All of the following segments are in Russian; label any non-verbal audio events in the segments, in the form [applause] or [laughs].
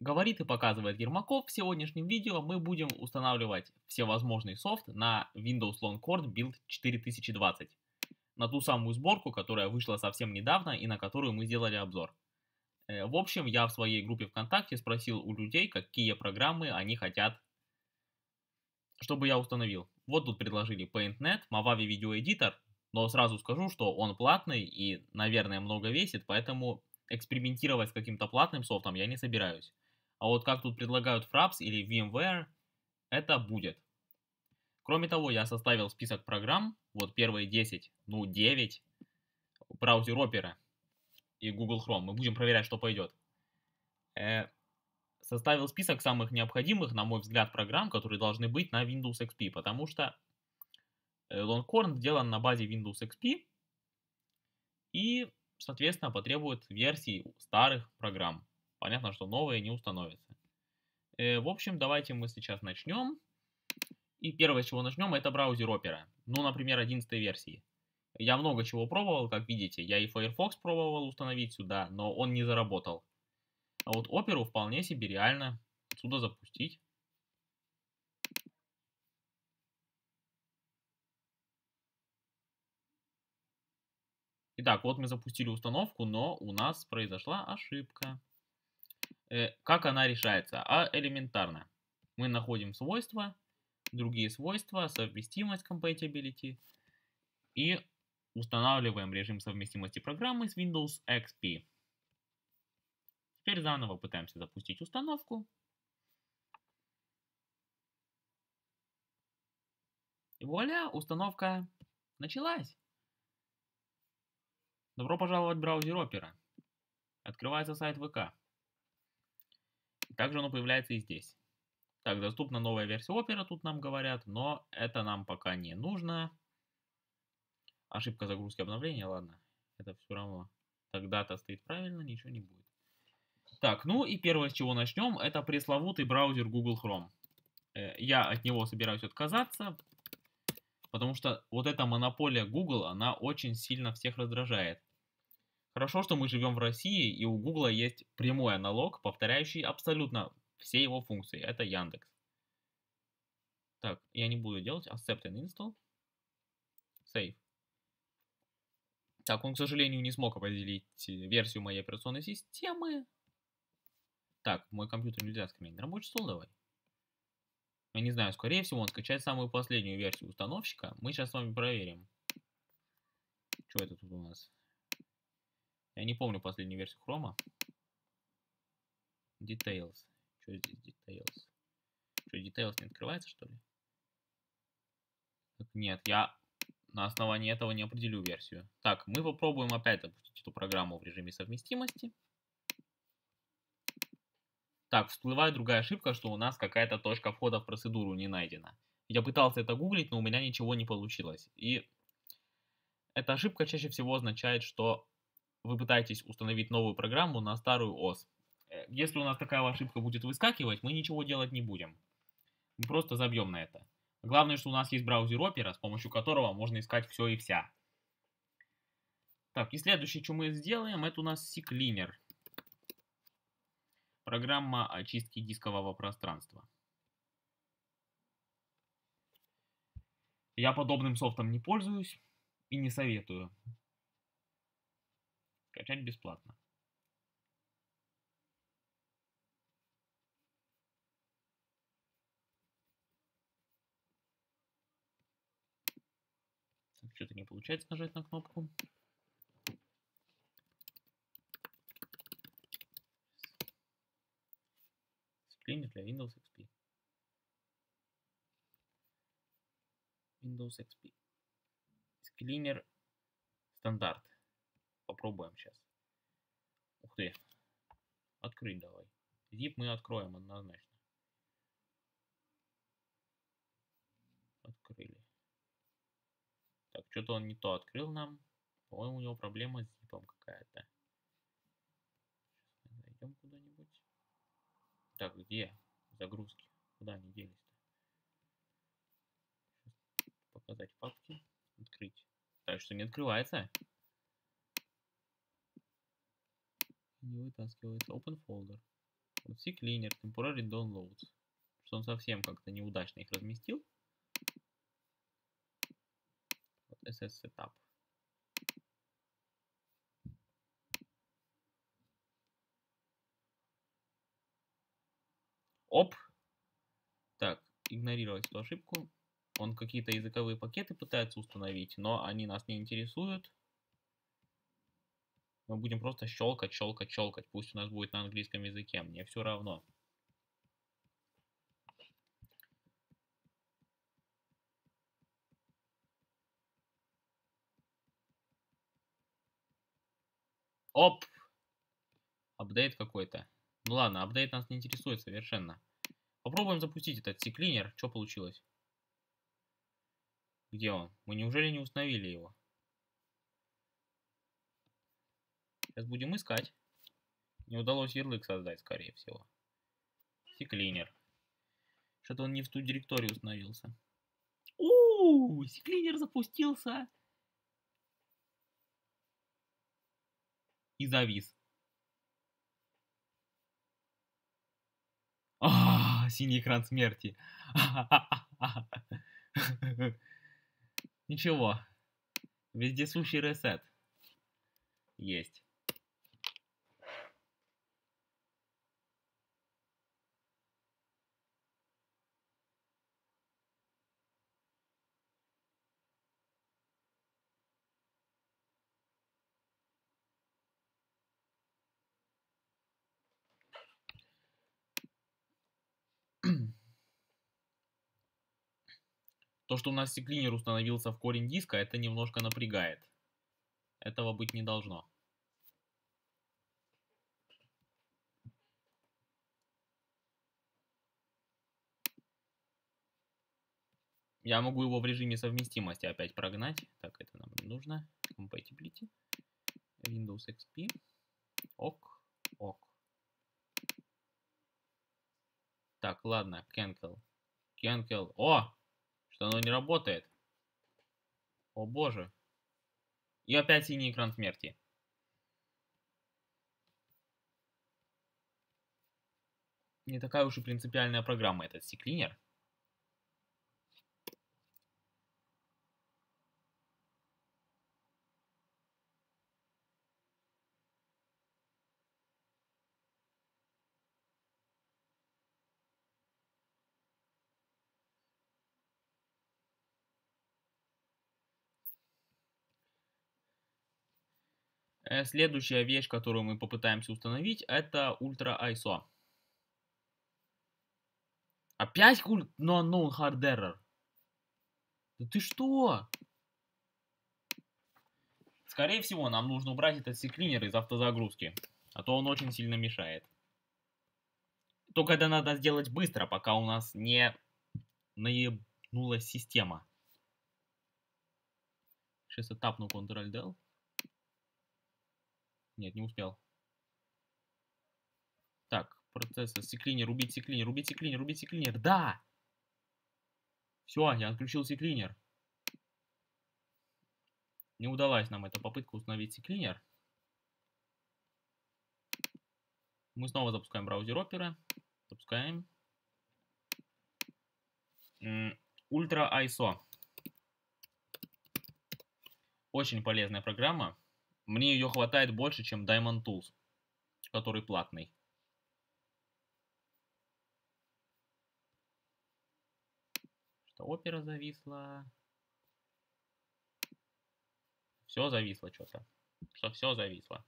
говорит и показывает Ермаков, в сегодняшнем видео мы будем устанавливать всевозможный софт на Windows Long Cord Build 4020. На ту самую сборку, которая вышла совсем недавно и на которую мы сделали обзор. Э, в общем, я в своей группе ВКонтакте спросил у людей, какие программы они хотят, чтобы я установил. Вот тут предложили PaintNet, Movavi Video Editor, но сразу скажу, что он платный и, наверное, много весит, поэтому экспериментировать с каким-то платным софтом я не собираюсь. А вот как тут предлагают Fraps или VMware, это будет. Кроме того, я составил список программ, вот первые 10, ну 9, браузер Opera и Google Chrome. Мы будем проверять, что пойдет. Э, составил список самых необходимых, на мой взгляд, программ, которые должны быть на Windows XP, потому что э, Longhorn сделан на базе Windows XP и, соответственно, потребует версий старых программ. Понятно, что новые не установятся. Э, в общем, давайте мы сейчас начнем. И первое, с чего начнем, это браузер Opera. Ну, например, 11 версии. Я много чего пробовал, как видите. Я и Firefox пробовал установить сюда, но он не заработал. А вот Opera вполне себе реально отсюда запустить. Итак, вот мы запустили установку, но у нас произошла ошибка. Э, как она решается? А элементарно. Мы находим свойства, другие свойства, совместимость compatibility и Устанавливаем режим совместимости программы с Windows XP. Теперь заново пытаемся запустить установку. И вуаля, установка началась. Добро пожаловать в браузер Opera. Открывается сайт ВК. Также оно появляется и здесь. Так, доступна новая версия Opera, тут нам говорят, но это нам пока не нужно. Ошибка загрузки обновления, ладно. Это все равно. Тогда-то стоит правильно, ничего не будет. Так, ну и первое, с чего начнем, это пресловутый браузер Google Chrome. Э, я от него собираюсь отказаться, потому что вот эта монополия Google, она очень сильно всех раздражает. Хорошо, что мы живем в России, и у Google есть прямой аналог, повторяющий абсолютно все его функции. Это Яндекс. Так, я не буду делать accept and install. Save. Так, он, к сожалению, не смог определить э, версию моей операционной системы. Так, мой компьютер нельзя скринить. На рабочий стол давай. Я не знаю, скорее всего, он скачает самую последнюю версию установщика. Мы сейчас с вами проверим. Что это тут у нас? Я не помню последнюю версию хрома. Details. Что здесь Details? Что, Details не открывается, что ли? Нет, я на основании этого не определю версию. Так, мы попробуем опять запустить эту программу в режиме совместимости. Так, всплывает другая ошибка, что у нас какая-то точка входа в процедуру не найдена. Я пытался это гуглить, но у меня ничего не получилось. И эта ошибка чаще всего означает, что вы пытаетесь установить новую программу на старую ОС. Э, если у нас такая ошибка будет выскакивать, мы ничего делать не будем. Мы просто забьем на это. Главное, что у нас есть браузер Opera, с помощью которого можно искать все и вся. Так, и следующее, что мы сделаем, это у нас CCleaner. Программа очистки дискового пространства. Я подобным софтом не пользуюсь и не советую. Скачать бесплатно. Что-то не получается нажать на кнопку. Сцепление для Windows XP. Windows XP. Склинер стандарт. Попробуем сейчас. Ух ты. Открыть давай. Zip мы откроем однозначно. Открыли. Так, что-то он не то открыл нам. По-моему, у него проблема с зипом какая-то. Сейчас зайдем куда-нибудь. Так, где загрузки? Куда они делись-то? Показать папки. Открыть. Так, что не открывается? Не вытаскивается. Open folder. Вот C-Cleaner, Temporary Downloads. Что он совсем как-то неудачно их разместил. Вот SS Setup. Оп. Так, игнорировать эту ошибку. Он какие-то языковые пакеты пытается установить, но они нас не интересуют. Мы будем просто щелкать, щелкать, щелкать. Пусть у нас будет на английском языке, мне все равно. Оп! Апдейт какой-то. Ну ладно, апдейт нас не интересует совершенно. Попробуем запустить этот C-Cleaner. Что получилось? Где он? Мы неужели не установили его? Сейчас будем искать. Не удалось ярлык создать, скорее всего. C-Cleaner. Что-то он не в ту директорию установился. Ууу, C-Cleaner запустился. И завис. А, синий экран смерти. [laughs] Ничего. Вездесущий ресет. Есть. То, что у нас секлинер установился в корень диска, это немножко напрягает. Этого быть не должно. Я могу его в режиме совместимости опять прогнать. Так, это нам не нужно. Compatibility. Windows XP. Ок. Ок. Так, ладно. Cancel. Cancel. О! Что оно не работает. О боже. И опять синий экран смерти. Не такая уж и принципиальная программа этот стеклинер. Следующая вещь, которую мы попытаемся установить, это Ultra ISO. Опять культ no unknown hard error. Да ты что? Скорее всего, нам нужно убрать этот секлинер из автозагрузки. А то он очень сильно мешает. Только это надо сделать быстро, пока у нас не наебнулась система. Сейчас я тапну Ctrl-Del. Нет, не успел. Так, процесса, секлинер, убить секлинер, убить секлинер, убить секлинер. Да! Все, я отключил секлинер. Не удалась нам эта попытка установить секлинер. Мы снова запускаем браузер Opera. Запускаем. Ультра ISO. Очень полезная программа. Мне ее хватает больше, чем Diamond Tools, который платный. Что опера зависла. Все зависло что-то. Что все зависло.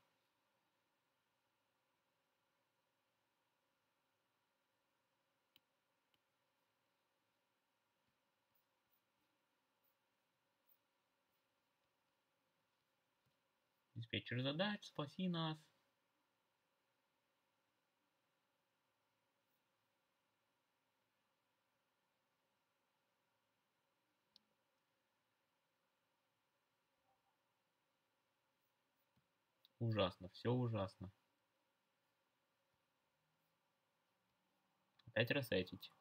Диспетчер задач, спаси нас. Ужасно, все ужасно. Опять ресетить.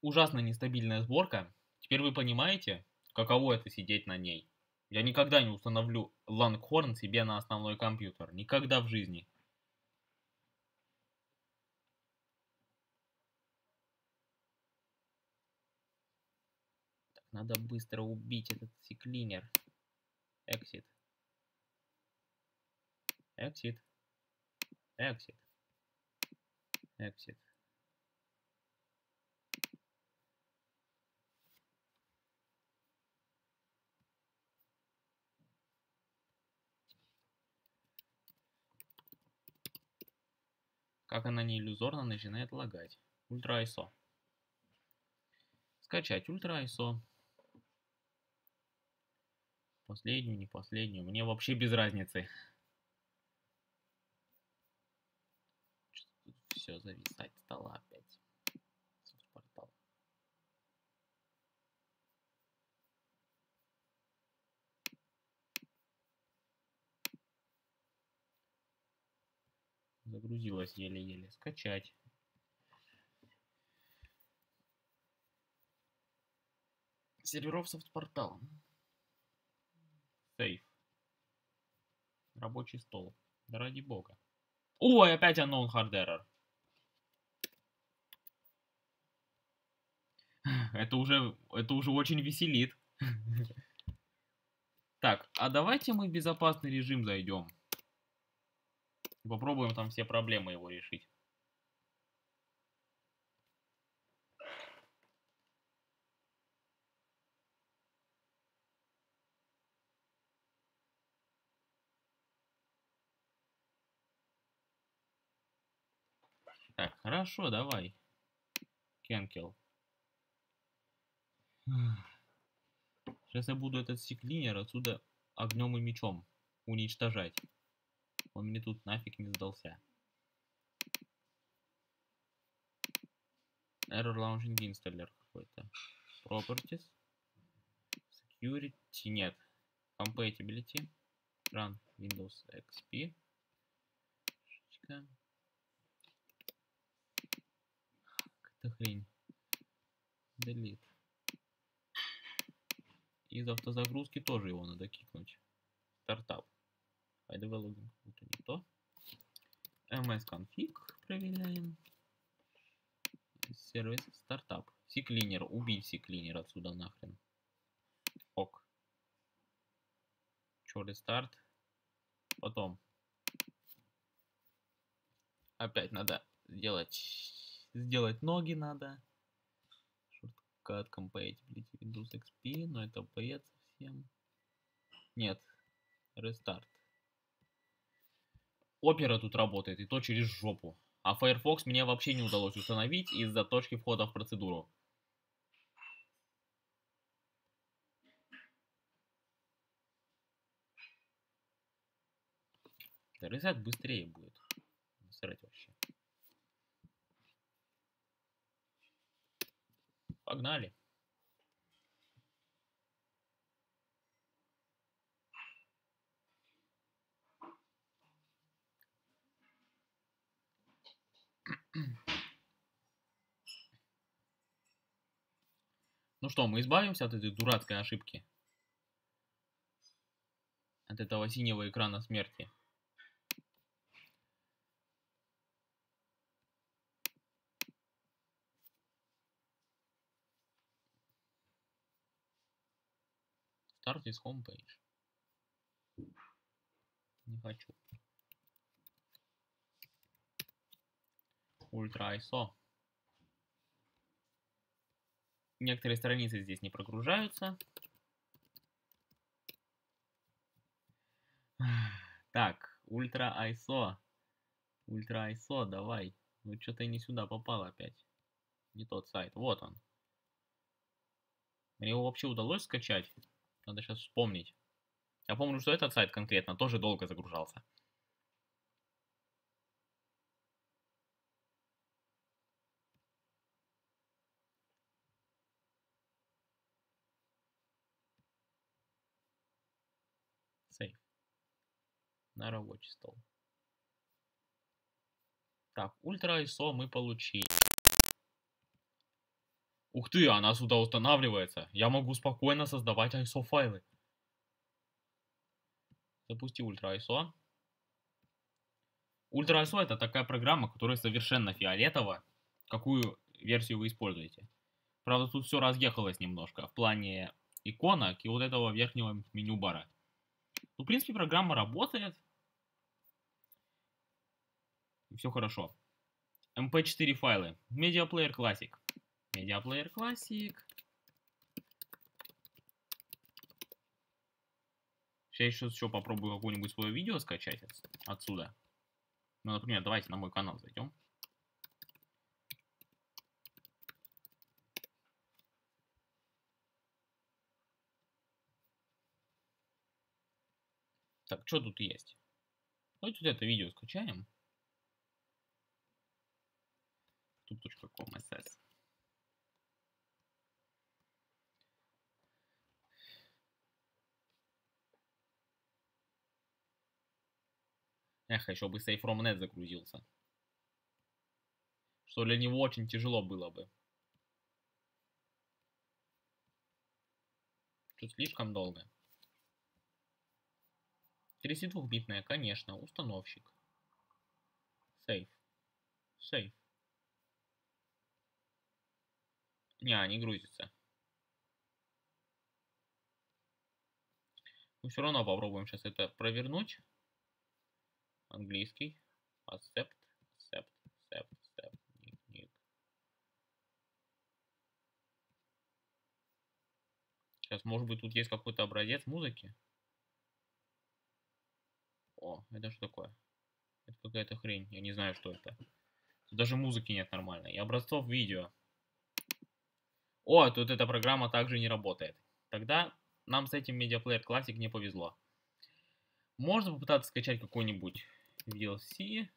Ужасно нестабильная сборка. Теперь вы понимаете, каково это сидеть на ней. Я никогда не установлю Langhorn себе на основной компьютер. Никогда в жизни. Так, надо быстро убить этот секлинер. Exit. Exit. Exit. Exit. Как она не иллюзорно начинает лагать. Ультра ISO. Скачать Ультра ISO. Последнюю, не последнюю. Мне вообще без разницы. Все зависать стало опять. Портал. Загрузилась еле-еле. Скачать. Серверов софт-портал. Сейф. Рабочий стол. Да ради бога. Ой, опять unknown hard error. Это уже, это уже очень веселит. [laughs] Так, а давайте мы в безопасный режим зайдем. Попробуем там все проблемы его решить. Так, хорошо, давай. Кенкел. Сейчас я буду этот секлинер отсюда огнем и мечом уничтожать. Он мне тут нафиг не сдался. Error Launching Installer какой-то. Properties. Security. Нет. Compatibility. Run Windows XP. Какая-то хрень. Delete. Из автозагрузки тоже его надо кикнуть. Startup. High developing. Это не то. msconfig проверяем. Service startup. CCleaner. Убить CCleaner отсюда нахрен. Ок. Чё, restart. Потом. Опять надо сделать... Сделать ноги надо. Shortcut Compatibility Windows XP. Но это бред совсем. Нет. Рестарт. Опера тут работает, и то через жопу. А Firefox мне вообще не удалось установить из-за точки входа в процедуру. Да резет быстрее будет. Срать вообще. Погнали. Ну что, мы избавимся от этой дурацкой ошибки? От этого синего экрана смерти. Start is homepage. Не хочу. Ультра ISO. Некоторые страницы здесь не прогружаются. Так, UltraISO. UltraISO, давай. Ну что-то не сюда попал опять. Не тот сайт. Вот он. Мне его вообще удалось скачать. Надо сейчас вспомнить. Я помню, что этот сайт конкретно тоже долго загружался. Сейф. На рабочий стол. Так, ультра ISO мы получили. Ух ты, она сюда устанавливается. Я могу спокойно создавать ISO файлы. Запусти Ultra ISO. Ultra ISO это такая программа, которая совершенно фиолетовая, какую версию вы используете. Правда, тут все разъехалось немножко в плане иконок и вот этого верхнего меню бара. Ну, в принципе, программа работает. И все хорошо. MP4 файлы. Player Classic. Player Classic. Сейчас еще попробую какое-нибудь свое видео скачать отсюда. Ну, например, давайте на мой канал зайдем. Так, что тут есть? Давайте вот это видео скачаем. Тут.com SS. Эх, еще бы Safe from Net загрузился. Что для него очень тяжело было бы. Что слишком долго. 32-битная, конечно, установщик. Сейф. Сейф. Не, не грузится. Мы все равно попробуем сейчас это провернуть. Английский. Accept, accept, accept, accept, ник, ник. Сейчас, может быть, тут есть какой-то образец музыки. О, это что такое? Это какая-то хрень. Я не знаю, что это. Тут даже музыки нет нормальной. И образцов видео. О, тут эта программа также не работает. Тогда нам с этим Media Player Classic не повезло. Можно попытаться скачать какой-нибудь VLC.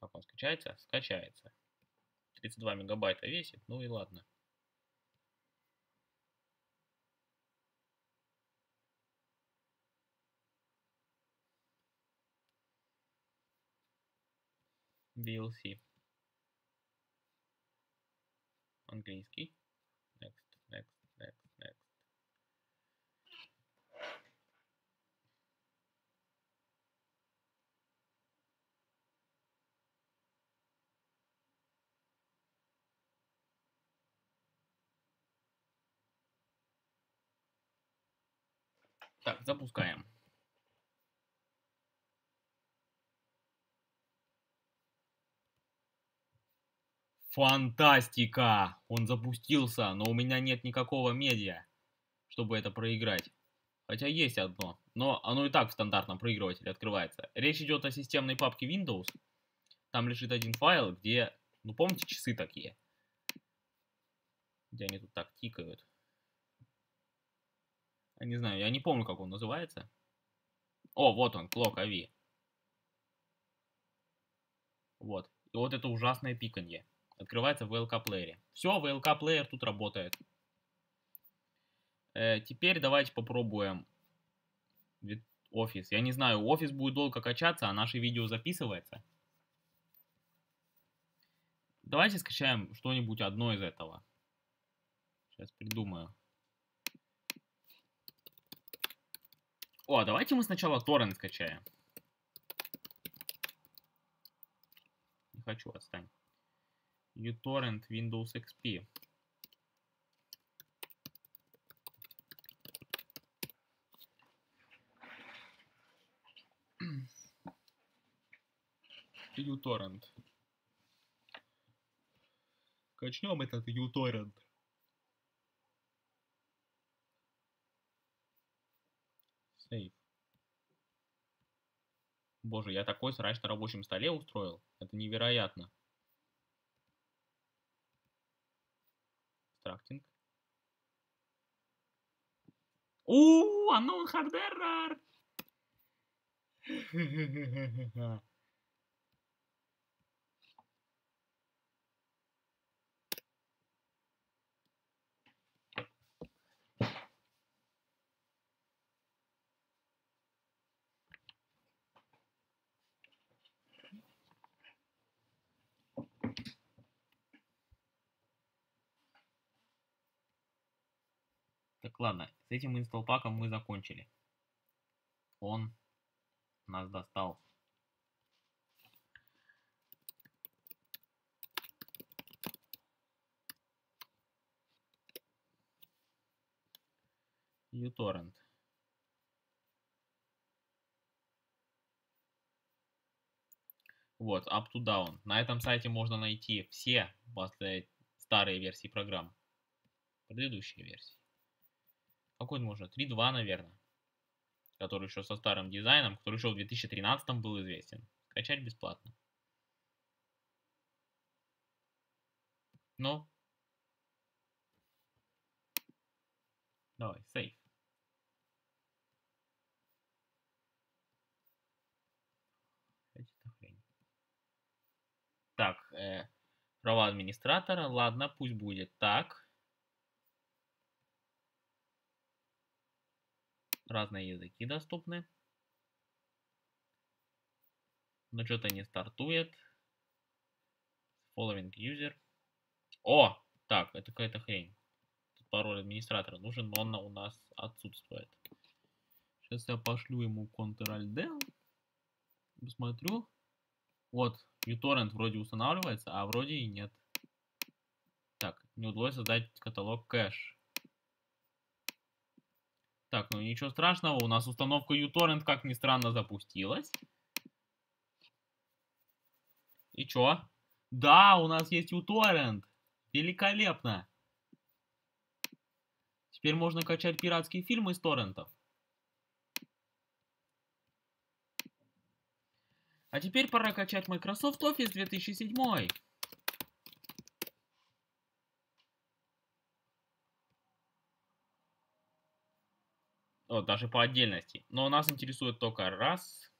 Как он скачается? Скачается. 32 мегабайта весит, ну и ладно. VLC. Английский. Next, next, next, next. Так, запускаем. Фантастика! Он запустился, но у меня нет никакого медиа, чтобы это проиграть. Хотя есть одно, но оно и так в стандартном проигрывателе открывается. Речь идет о системной папке Windows. Там лежит один файл, где, ну помните часы такие? Где они тут так тикают. Не знаю, я не помню, как он называется. О, вот он, Clock AV. Вот. И вот это ужасное пиканье. Открывается в VLK плеере. Все, VLK плеер тут работает. Э, теперь давайте попробуем офис. Я не знаю, офис будет долго качаться, а наше видео записывается. Давайте скачаем что-нибудь одно из этого. Сейчас придумаю. О, давайте мы сначала торрент скачаем. Не хочу, отстань. uTorrent Windows XP. uTorrent. Качнем этот uTorrent. Сейф. Боже, я такой срач на рабочем столе устроил. Это невероятно. Extracting. Ooh, unknown hard Ладно, с этим инсталл-паком мы закончили. Он нас достал. uTorrent. Вот, up to down. На этом сайте можно найти все старые версии программ. Предыдущие версии. Какой можно? 3.2, наверное. Который еще со старым дизайном, который еще в 2013 был известен. Скачать бесплатно. Ну. Давай, сейф. Так, э, права администратора. Ладно, пусть будет так. Разные языки доступны. Но что-то не стартует. Following user. О! Так, это какая-то хрень. Тут пароль администратора нужен, но он у нас отсутствует. Сейчас я пошлю ему Ctrl-D. Посмотрю. Вот, uTorrent вроде устанавливается, а вроде и нет. Так, не удалось создать каталог кэш. Так, ну ничего страшного, у нас установка uTorrent, как ни странно, запустилась. И чё? Да, у нас есть uTorrent. Великолепно. Теперь можно качать пиратские фильмы из торрентов. А теперь пора качать Microsoft Office 2007. Даже по отдельности. Но нас интересует только раз.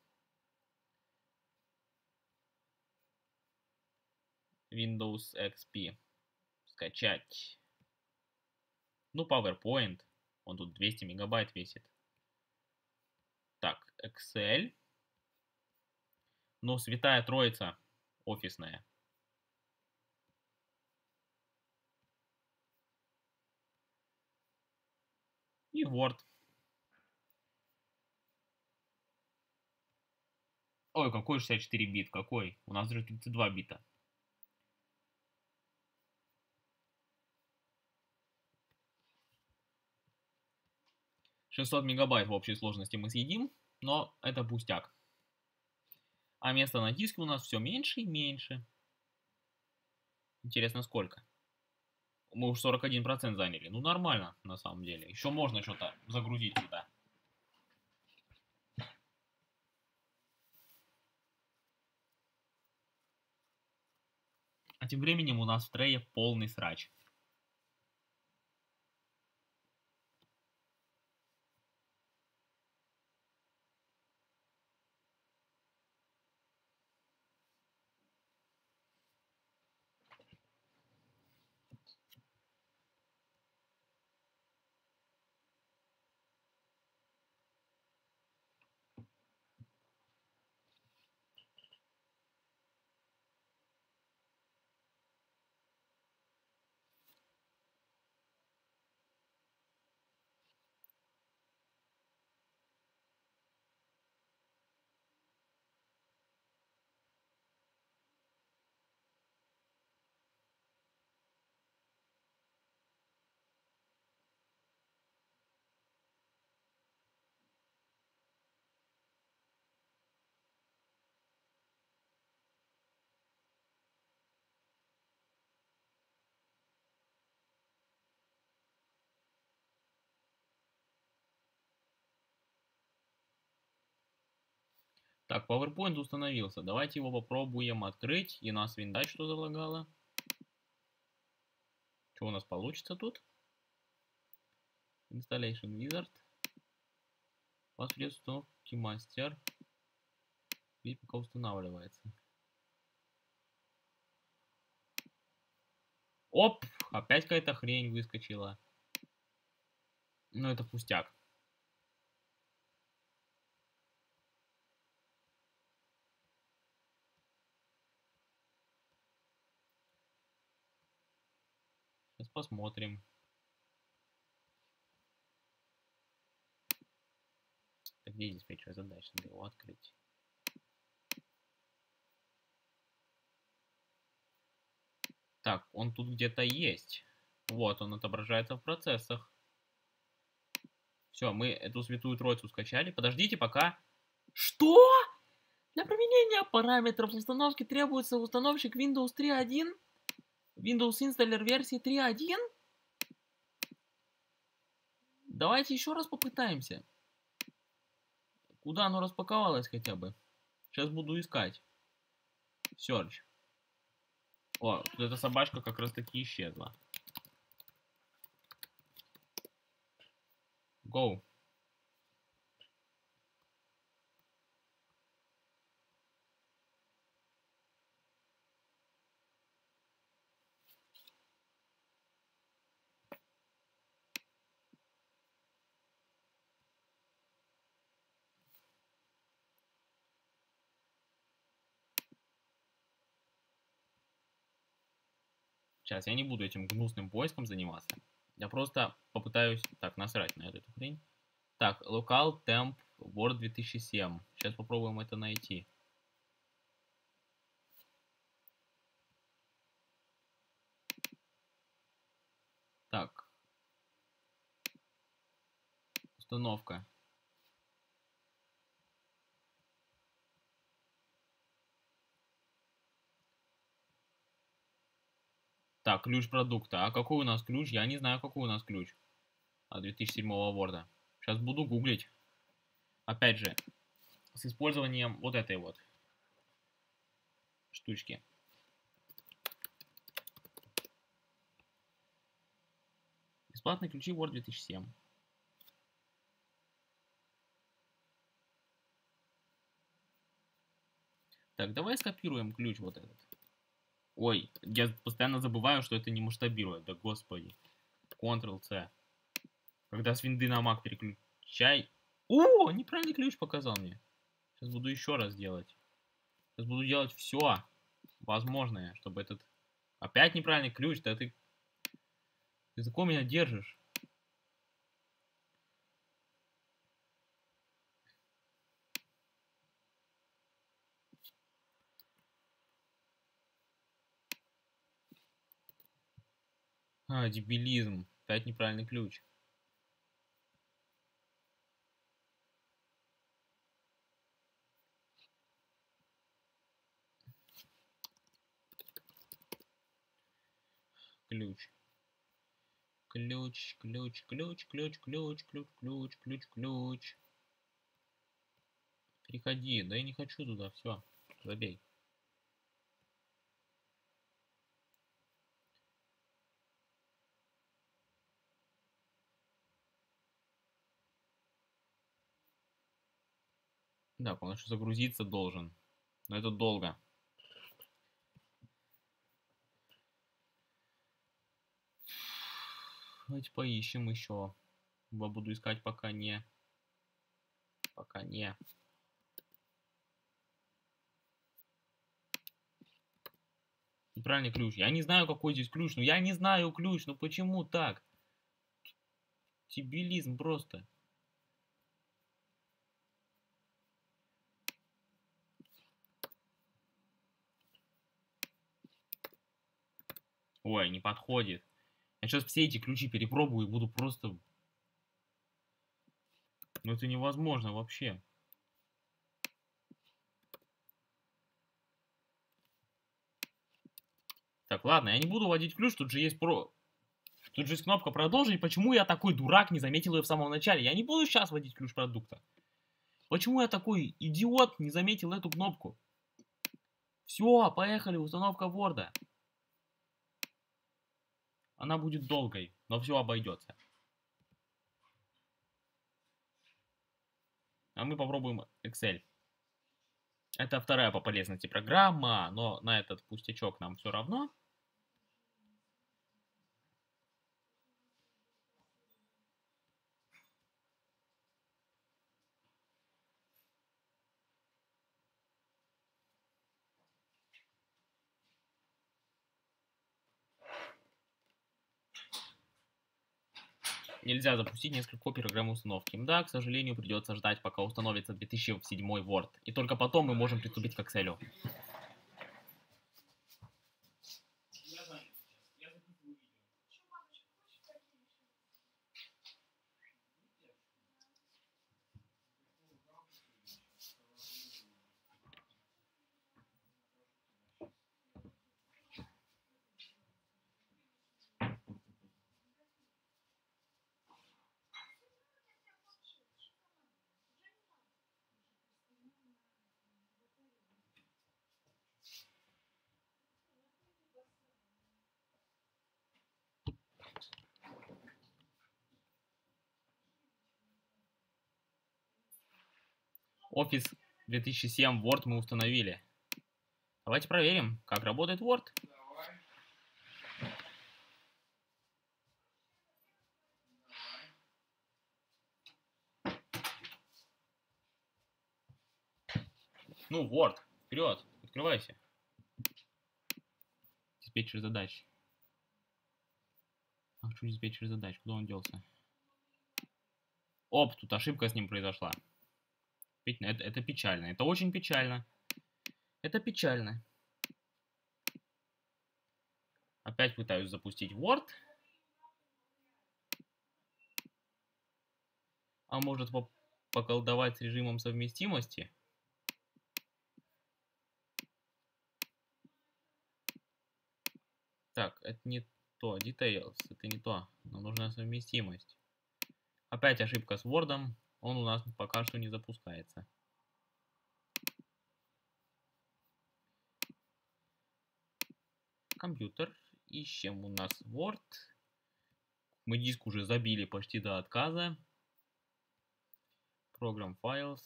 Windows XP. Скачать. Ну, PowerPoint. Он тут 200 мегабайт весит. Так, Excel. Ну, святая троица офисная. И Word. Ой, какой 64 бит? Какой? У нас же 32 бита. Шестьсот мегабайт в общей сложности мы съедим, но это пустяк. А места на диске у нас все меньше и меньше. Интересно, сколько? Мы уж 41% заняли. Ну, нормально, на самом деле. Еще можно что-то загрузить сюда. А тем временем у нас в трее полный срач. Так, PowerPoint установился. Давайте его попробуем открыть. И нас виндать что залагало. Что у нас получится тут? Installation Wizard. Посредством установки мастер. И пока устанавливается. Оп! Опять какая-то хрень выскочила. Ну, это пустяк. посмотрим. Так, где здесь плечо задача, Надо его открыть. Так, он тут где-то есть. Вот, он отображается в процессах. Все, мы эту святую троицу скачали. Подождите пока. Что? Для применения параметров установки требуется установщик Windows 3.1? Windows Installer версии 3.1. Давайте еще раз попытаемся. Куда оно распаковалось хотя бы? Сейчас буду искать. Search. О, вот эта собачка как раз таки исчезла. Go. Сейчас, я не буду этим гнусным поиском заниматься. Я просто попытаюсь... Так, насрать на эту хрень. Так, локал темп Word 2007. Сейчас попробуем это найти. Так. Установка. Так, ключ продукта. А какой у нас ключ? Я не знаю, какой у нас ключ. От 2007 Word. Сейчас буду гуглить. Опять же, с использованием вот этой вот штучки. Бесплатные ключи Word 2007. Так, давай скопируем ключ вот этот. Ой, я постоянно забываю, что это не масштабирует. Да господи. Ctrl-C. Когда с винды на Mac переключай. О, неправильный ключ показал мне. Сейчас буду еще раз делать. Сейчас буду делать все возможное, чтобы этот... Опять неправильный ключ, да ты... Ты за кого меня держишь? А, дебилизм. Опять неправильный ключ. Ключ. Ключ, ключ, ключ, ключ, ключ, ключ, ключ, ключ, ключ. Приходи. Да я не хочу туда, все. Забей. Да, он еще загрузиться должен. Но это долго. Давайте поищем еще. Я буду искать пока не. Пока не. Неправильный ключ. Я не знаю, какой здесь ключ. Ну я не знаю ключ. Ну почему так? Тибилизм просто. Ой, не подходит. Я сейчас все эти ключи перепробую и буду просто... Ну это невозможно вообще. Так, ладно, я не буду вводить ключ, тут же есть про... Тут же есть кнопка продолжить. Почему я такой дурак не заметил ее в самом начале? Я не буду сейчас вводить ключ продукта. Почему я такой идиот не заметил эту кнопку? Все, поехали, установка Word. Она будет долгой, но все обойдется. А мы попробуем Excel. Это вторая по полезности программа, но на этот пустячок нам все равно. Нельзя запустить несколько копий программы установки. Да, к сожалению, придется ждать, пока установится 2007 Word. И только потом мы можем приступить к Excel. Office 2007 Word мы установили. Давайте проверим, как работает Word. Ну, Word, вперед, открывайся. Диспетчер задач. Ах, что диспетчер задач, куда он делся? Оп, тут ошибка с ним произошла. Это, это печально. Это очень печально. Это печально. Опять пытаюсь запустить Word. А может поколдовать с режимом совместимости? Так, это не то. Details. Это не то. Нам нужна совместимость. Опять ошибка с Word он у нас пока что не запускается. Компьютер. Ищем у нас Word. Мы диск уже забили почти до отказа. Program Files.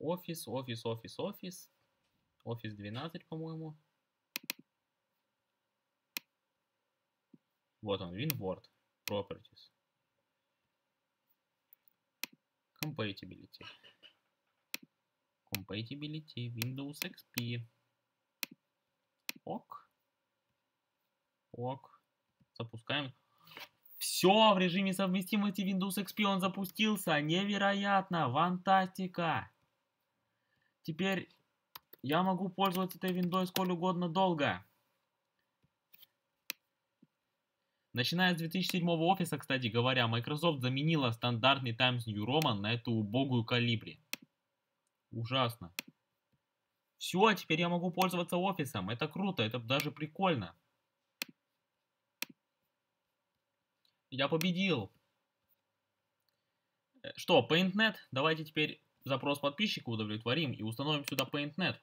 Office, Office, Office, Office. Office 12, по-моему. Вот он, WinWord. Properties. Compatibility. Compatibility, Windows XP. Ок. Ок. Запускаем. Все, в режиме совместимости Windows XP он запустился. Невероятно. Фантастика. Теперь я могу пользоваться этой виндой сколь угодно долго. Начиная с 2007 офиса, кстати говоря, Microsoft заменила стандартный Times New Roman на эту убогую калибри. Ужасно. Все, теперь я могу пользоваться офисом. Это круто, это даже прикольно. Я победил. Э, что, PaintNet? Давайте теперь запрос подписчика удовлетворим и установим сюда PaintNet.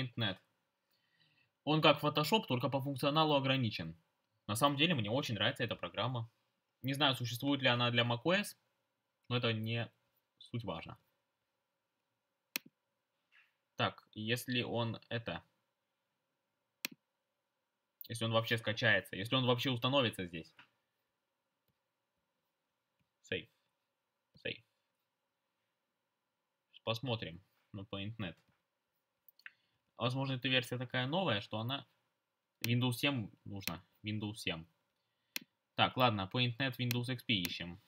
PaintNet. Он как Photoshop, только по функционалу ограничен. На самом деле мне очень нравится эта программа. Не знаю, существует ли она для macOS, но это не суть важно. Так, если он это... Если он вообще скачается, если он вообще установится здесь. Сейф. Сейф. Посмотрим на PaintNet. Возможно, эта версия такая новая, что она... Windows 7 нужно. Windows 7. Так, ладно, PaintNet Windows XP ищем.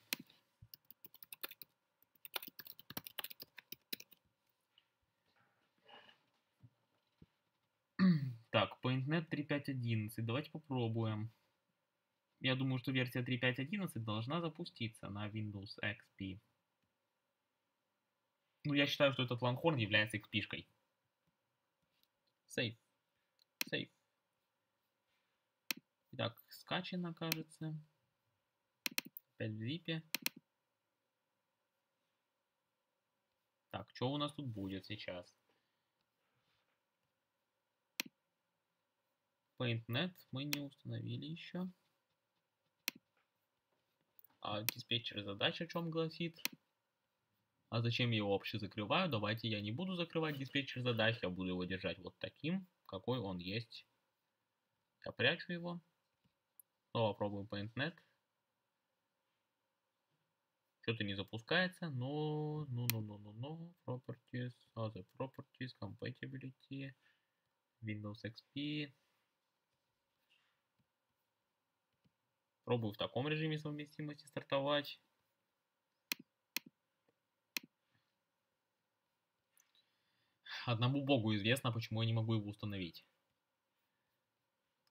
Так, PaintNet 3.5.11. Давайте попробуем. Я думаю, что версия 3.5.11 должна запуститься на Windows XP. Ну, я считаю, что этот Longhorn является XP-шкой. Сейф. Сейф. Итак, скачано, кажется. Опять в зипе. Так, что у нас тут будет сейчас? PaintNet мы не установили еще. А диспетчер задач о чем гласит? А зачем я его вообще закрываю? Давайте я не буду закрывать диспетчер задач, я буду его держать вот таким, какой он есть. Я прячу его. Снова пробуем PaintNet. Что-то не запускается, но... Ну, ну, ну, ну, ну, properties, other properties, compatibility, Windows XP. Пробую в таком режиме совместимости стартовать. Одному богу известно, почему я не могу его установить.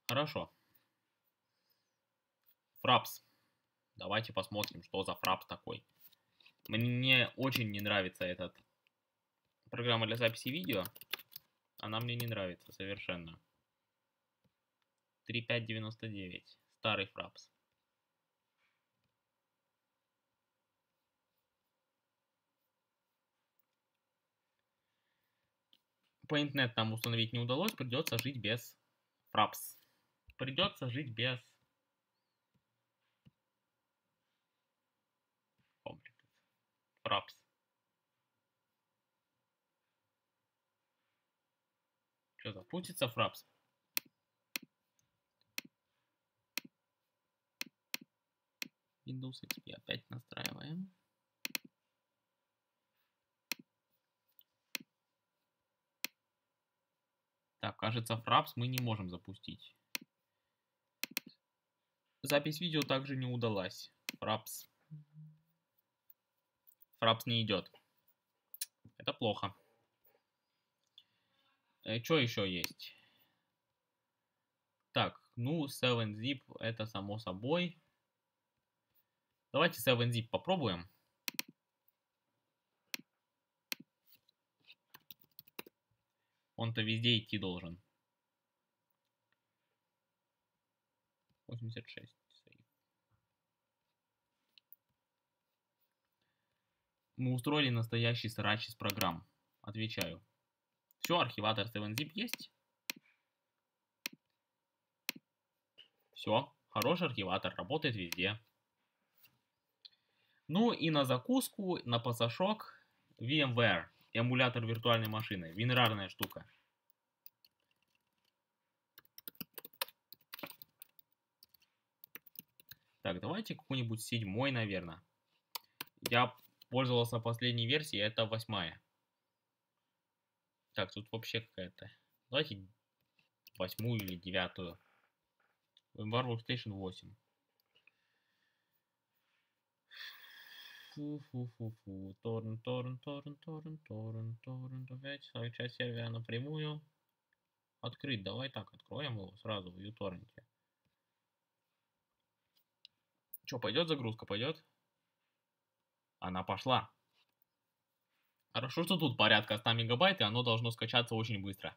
Хорошо. Фрапс. Давайте посмотрим, что за фрапс такой. Мне очень не нравится этот программа для записи видео. Она мне не нравится совершенно. 3599. Старый фрапс. PaintNet нам установить не удалось, придется жить без фрапс. Придется жить без фрапс. Что, запустится фрапс? Windows XP опять настраиваем. Так, кажется, фрапс мы не можем запустить. Запись видео также не удалась. Фрапс. Фрапс не идет. Это плохо. Э, что еще есть? Так, ну, 7-zip это само собой. Давайте 7-zip попробуем. Он-то везде идти должен. 86. Мы устроили настоящий срач из программ. Отвечаю. Все, архиватор 7zip есть. Все, хороший архиватор, работает везде. Ну и на закуску, на пасашок VMware эмулятор виртуальной машины. Винрарная штука. Так, давайте какой-нибудь седьмой, наверное. Я пользовался последней версией, это восьмая. Так, тут вообще какая-то... Давайте восьмую или девятую. VMware Workstation 8. Фу-фу-фу-фу. Торрен, торрен, торрен, торрен, торрен, торрен. Опять часть сервера напрямую. Открыть. Давай так, откроем его сразу в uTorrent. Что, пойдет загрузка? Пойдет? Она пошла. Хорошо, что тут порядка 100 мегабайт, и оно должно скачаться очень быстро.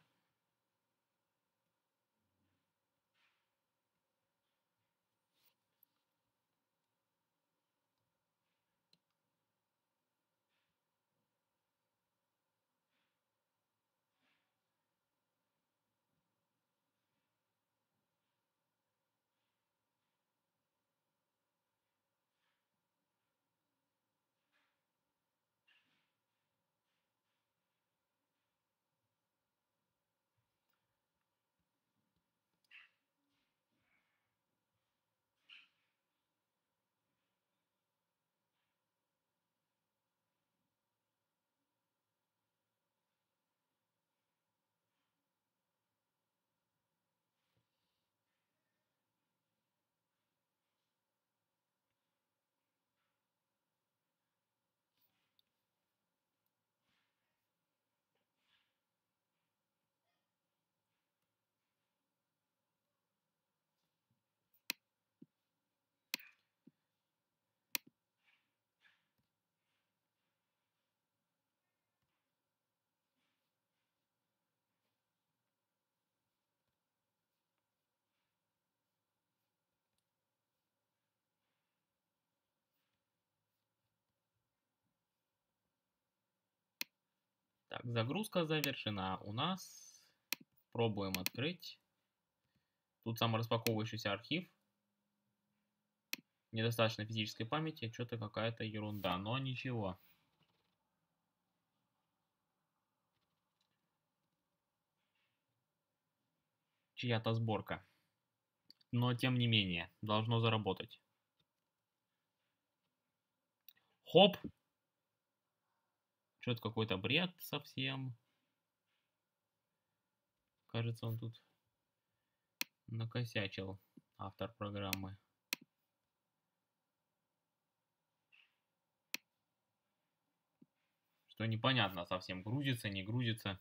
Так, загрузка завершена. У нас пробуем открыть. Тут самораспаковывающийся архив. Недостаточно физической памяти. Что-то какая-то ерунда, но ничего. Чья-то сборка. Но тем не менее, должно заработать. Хоп. Что-то какой-то бред совсем. Кажется, он тут накосячил автор программы. Что непонятно совсем, грузится, не грузится.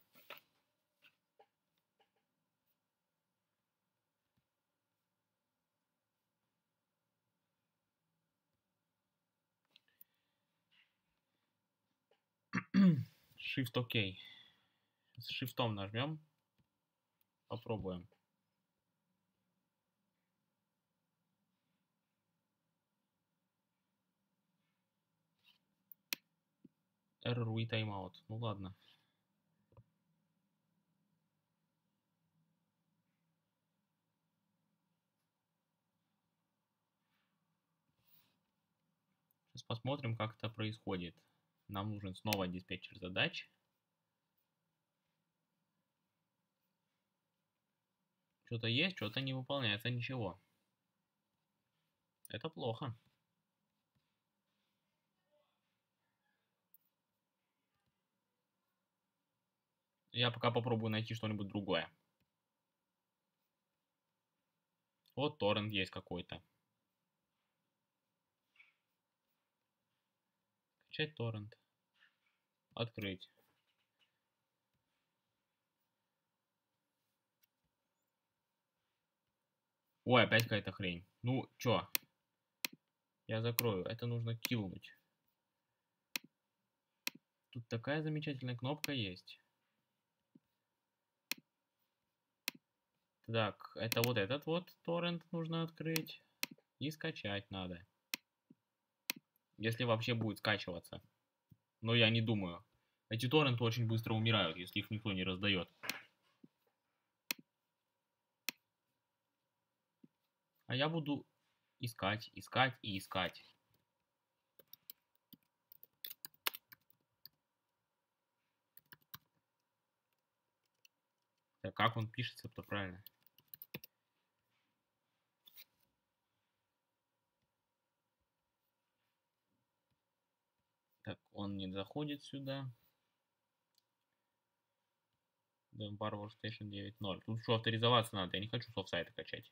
Shift OK. С шифтом нажмем. Попробуем. Error и timeout. Ну ладно. Сейчас посмотрим, как это происходит. Нам нужен снова диспетчер задач. Что-то есть, что-то не выполняется, ничего. Это плохо. Я пока попробую найти что-нибудь другое. Вот торрент есть какой-то. Скачать торрент. Открыть. Ой, опять какая-то хрень. Ну, чё? Я закрою. Это нужно килнуть. Тут такая замечательная кнопка есть. Так, это вот этот вот торрент нужно открыть. И скачать надо. Если вообще будет скачиваться. Но я не думаю. Эти торренты очень быстро умирают, если их никто не раздает. А я буду искать, искать и искать. Так, как он пишется-то правильно? Так, он не заходит сюда. Bar Workstation 9.0. Тут что авторизоваться надо. Я не хочу с сайта качать.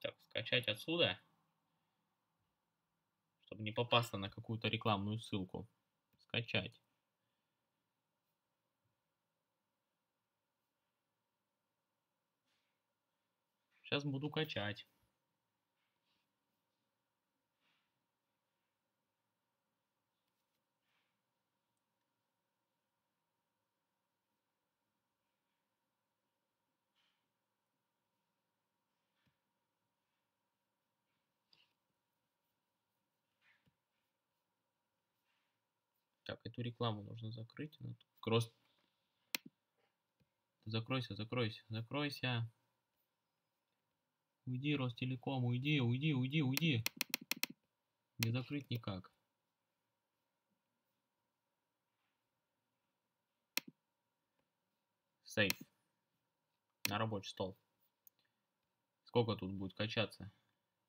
Так, скачать отсюда, чтобы не попасться на какую-то рекламную ссылку. Скачать. Сейчас буду качать. Так, эту рекламу нужно закрыть. Кросс... Закройся, закройся, закройся. Уйди, Ростелеком, уйди, уйди, уйди, уйди. Не закрыть никак. Сейф. На рабочий стол. Сколько тут будет качаться?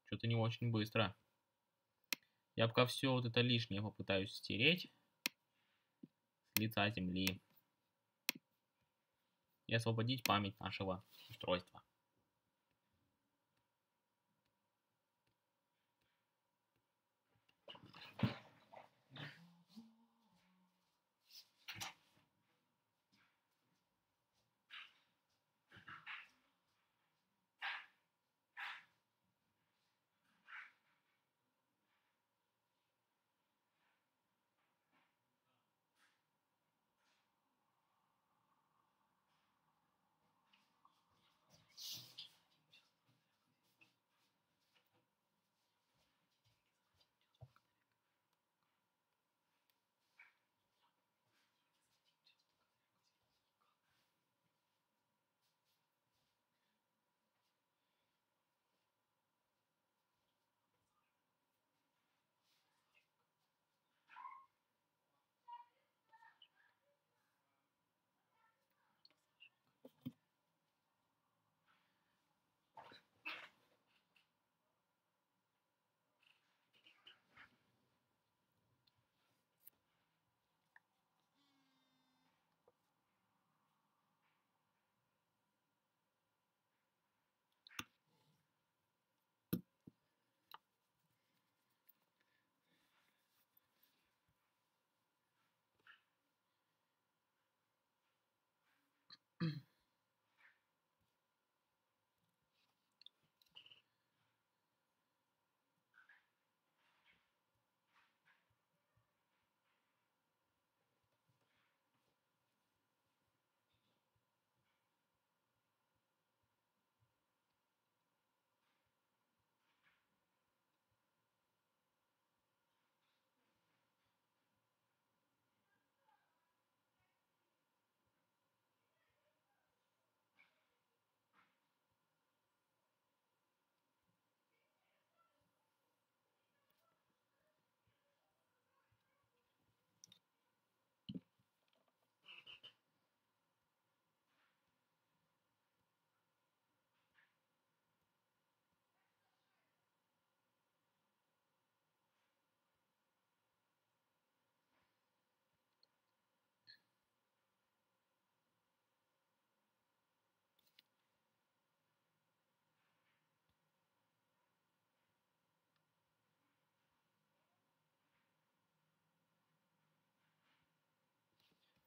Что-то не очень быстро. Я пока все вот это лишнее попытаюсь стереть лица Земли и освободить память нашего устройства.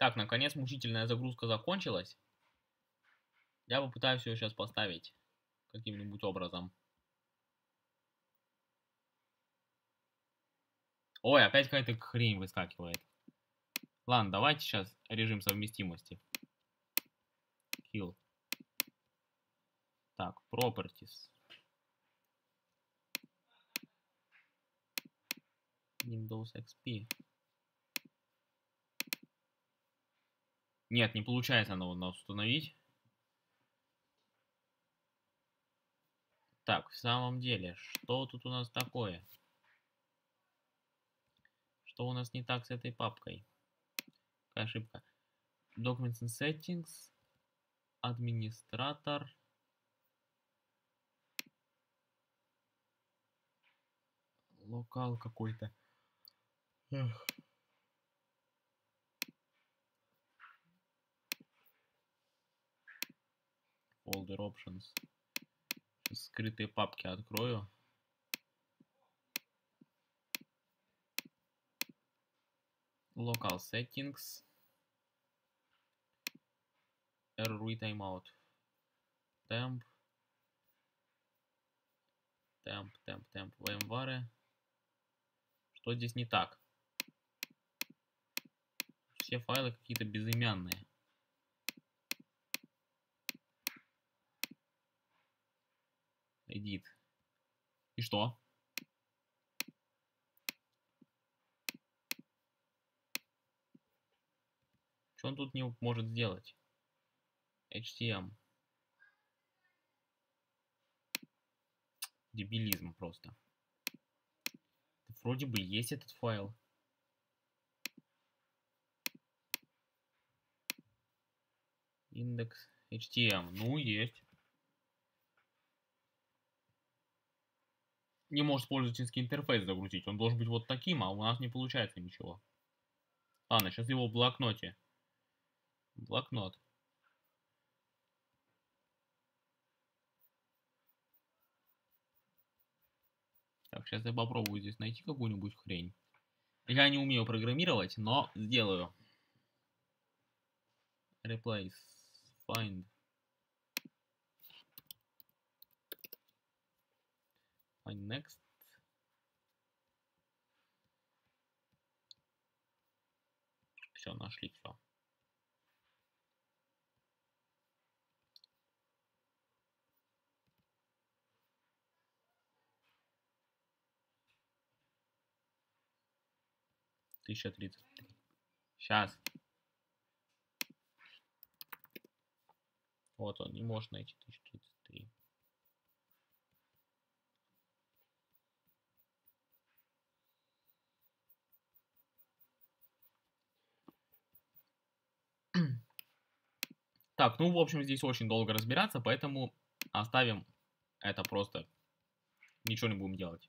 Так, наконец мучительная загрузка закончилась. Я попытаюсь ее сейчас поставить каким-нибудь образом. Ой, опять какая-то хрень выскакивает. Ладно, давайте сейчас режим совместимости. Kill. Так, properties. Windows XP. Нет, не получается оно нас установить. Так, в самом деле, что тут у нас такое? Что у нас не так с этой папкой? Какая ошибка? Documents and Settings. Администратор. Локал какой-то. Folder Options. Скрытые папки открою. Local Settings. Error Timeout. Temp. Temp, temp, temp. VMware. Что здесь не так? Все файлы какие-то безымянные. Edit. И что? Что он тут не может сделать? HTM. Дебилизм просто. Вроде бы есть этот файл. Индекс HTM. Ну, есть. Не может пользовательский интерфейс загрузить. Он должен быть вот таким, а у нас не получается ничего. Ладно, сейчас его в блокноте. Блокнот. Так, сейчас я попробую здесь найти какую-нибудь хрень. Я не умею программировать, но сделаю. Replace. Find. Next. Все, нашли все. Тысяча тридцать три. Сейчас. Вот он, не может найти 1033. Так, ну, в общем, здесь очень долго разбираться, поэтому оставим это просто. Ничего не будем делать.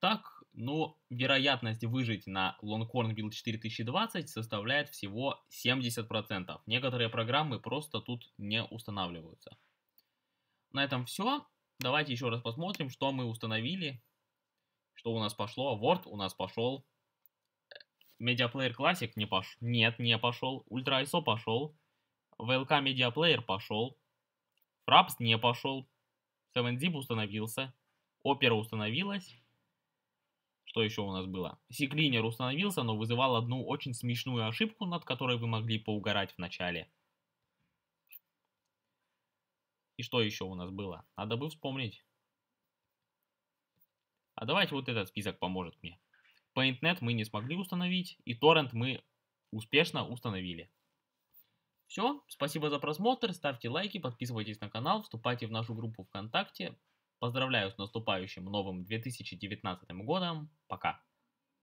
Так, но вероятность выжить на Longhorn Build 4020 составляет всего 70%. Некоторые программы просто тут не устанавливаются. На этом все. Давайте еще раз посмотрим, что мы установили. Что у нас пошло. Word у нас пошел. Player Classic не пошел. Нет, не пошел. Ultra ISO пошел. Media Player пошел. Fraps не пошел. 7zip установился. Opera установилась. Что еще у нас было? Секлинер установился, но вызывал одну очень смешную ошибку, над которой вы могли поугарать в начале. И что еще у нас было? Надо бы вспомнить. А давайте вот этот список поможет мне. PaintNet мы не смогли установить, и Torrent мы успешно установили. Все, спасибо за просмотр, ставьте лайки, подписывайтесь на канал, вступайте в нашу группу ВКонтакте, Поздравляю с наступающим новым 2019 годом. Пока.